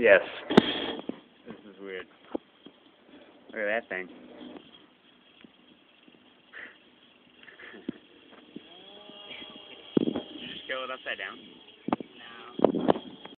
Yes. This is weird. Look at that thing. Did you just kill it upside down?